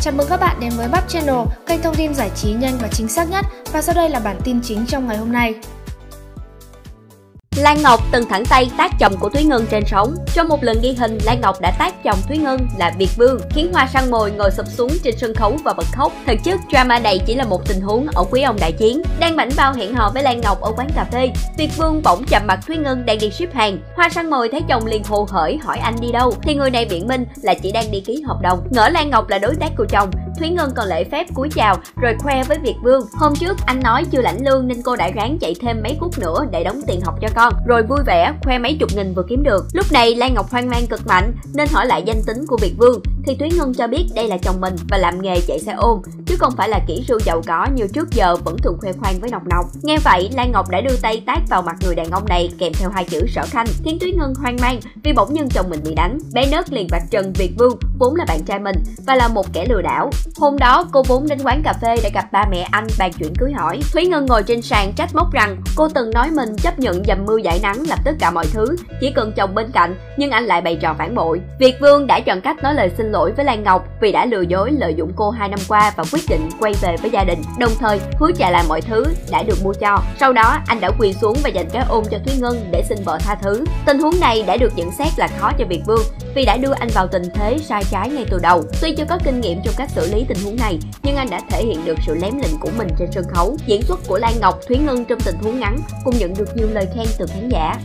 Chào mừng các bạn đến với Bắp Channel, kênh thông tin giải trí nhanh và chính xác nhất. Và sau đây là bản tin chính trong ngày hôm nay. Lan Ngọc từng thẳng tay tác chồng của Thúy Ngân trên sóng. Trong một lần ghi hình, Lan Ngọc đã tác chồng Thúy Ngân là Việt Vương, khiến Hoa Sang Mồi ngồi sụp xuống trên sân khấu và bật khóc. Thực chất, drama này chỉ là một tình huống ở Quý ông đại chiến. Đang mảnh bao hẹn hò với Lan Ngọc ở quán cà phê, Việt Vương bỗng chạm mặt Thúy Ngân đang đi ship hàng. Hoa Sang Mồi thấy chồng liền hồ hởi hỏi anh đi đâu, thì người này biện minh là chỉ đang đi ký hợp đồng. Ngỡ Lan Ngọc là đối tác của chồng, Thúy Ngân còn lễ phép cúi chào rồi khoe với Việt Vương. Hôm trước anh nói chưa lãnh lương nên cô đã ráng chạy thêm mấy cút nữa để đóng tiền học cho con. Rồi vui vẻ khoe mấy chục nghìn vừa kiếm được. Lúc này Lan Ngọc hoang mang cực mạnh nên hỏi lại danh tính của Việt Vương thì Thúy Ngân cho biết đây là chồng mình và làm nghề chạy xe ôm chứ không phải là kỹ sư giàu có như trước giờ vẫn thường khoe khoang với Ngọc Ngọc. Nghe vậy, Lan Ngọc đã đưa tay tát vào mặt người đàn ông này kèm theo hai chữ sở khanh khiến Thúy Ngân hoang mang vì bỗng nhiên chồng mình bị đánh. Bé nớt liền vạch trần Việt Vương vốn là bạn trai mình và là một kẻ lừa đảo. Hôm đó, cô vốn đến quán cà phê để gặp ba mẹ anh bàn chuyện cưới hỏi. Thúy Ngân ngồi trên sàn trách móc rằng cô từng nói mình chấp nhận dầm mưa giải nắng làm tất cả mọi thứ, chỉ cần chồng bên cạnh, nhưng anh lại bày trò phản bội. Việt Vương đã chọn cách nói lời xin lỗi với Lan Ngọc vì đã lừa dối lợi dụng cô hai năm qua và quyết định quay về với gia đình, đồng thời hứa trả lại mọi thứ đã được mua cho. Sau đó, anh đã quỳ xuống và dành cái ôm cho Thúy Ngân để xin vợ tha thứ. Tình huống này đã được nhận xét là khó cho Việt Vương vì đã đưa anh vào tình thế sai trái ngay từ đầu. Tuy chưa có kinh nghiệm trong cách xử lý tình huống này, nhưng anh đã thể hiện được sự lém lỉnh của mình trên sân khấu. Diễn xuất của Lan Ngọc, Thúy Ngân trong tình huống ngắn cũng nhận được nhiều lời khen từ khán giả.